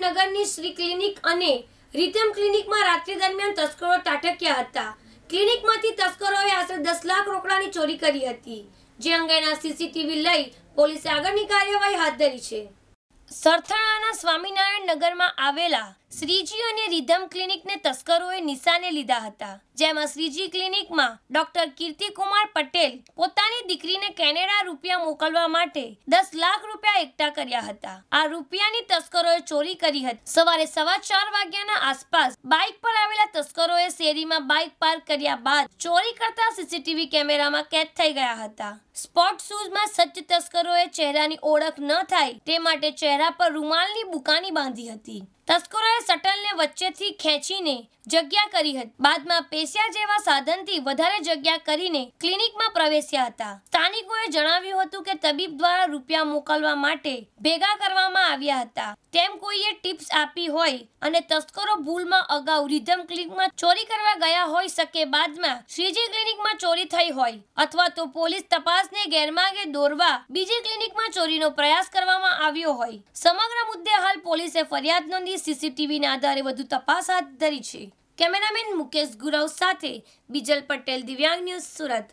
નગરની શ્રી ક્લિનિક અને રીતમ ક્લિનિકમાં રાત્રિ દરમિયાન તસ્કરો તાટક્યા હતા. ક્લિનિકમાંથી તસ્કરોએ આશરે દસ લાખ રોકડાની ચોરી કરી હતી. જે અંગેના સીસીટીવી લઈ પોલીસે આગળની કાર્યવાહી હાથ ધરી છે. સરથાણાના સ્વામિનારાયણ નગરમાં આવેલા શ્રીજી અને રિધમ ક્લિનિકને તસ્કરોએ નિશાને લીધા હતા, જેમાં શ્રીજી ક્લિનિકમાં ડોક્ટર કીર્તિકુમાર પટેલ પોતાની દીકરીને કેનેડા રૂપિયા મોકલવા માટે દસ લાખ રૂપિયા એકઠા કર્યા હતા. આ રૂપિયાની તસ્કરોએ ચોરી કરી હતી. સવારે સવા ચાર વાગ્યાના આસપાસ બાઇક પર તસ્કરોએ શેરીમાં બાઇક પાર્ક કર્યા બાદ ચોરી કરતા સીસીટીવી કેમેરામાં કેદ થઈ ગયા હતા. સ્પોટ શૂઝમાં સજ્જ તસ્કરોએ ચહેરાની ઓળખ ન થાય તે માટે ચહેરા પર રૂમાલની બુકાની બાંધી હતી. તસ્કરોએ વચ્ચેથી ખેંચીને જગ્યા કરી હતી. બાદમાં પેશિયા જેવા સાધનથી વધારે જગ્યા કરીને ક્લિનિકમાં પ્રવેશ્યા હતા. સ્થાનિકોએ જણાવ્યું હતું કે તબીબ દ્વારા રૂપિયા મોકલવા માટે ભેગા કરવામાં આવ્યા હતા. તેમ કોઈએ ટિપ્સ આપી હોય અને તસ્કરો ભૂલમાં અગાઉ રિધમ ક્લિનિકમાં ચોરી કરવા ગયા હોઈ શકે બાદમાં શ્રીજી ક્લિનિકમાં ચોરી થઈ હોય અથવા તો પોલીસ તપાસને ગેરમાર્ગે દોરવા બીજી ક્લિનિકમાં ચોરીનો પ્રયાસ કરવામાં આવ્યો હોય. સમગ્ર મુદ્દે હાલ પોલીસે ફરિયાદ નોંધી સીસીટીવીના આધારે વધુ તપાસ હાથ ધરી છે. કેમેરામેન મુકેશ ગુરવ સાથે બીજલ પટેલ દિવ્યાંગ ન્યૂઝ સુરત.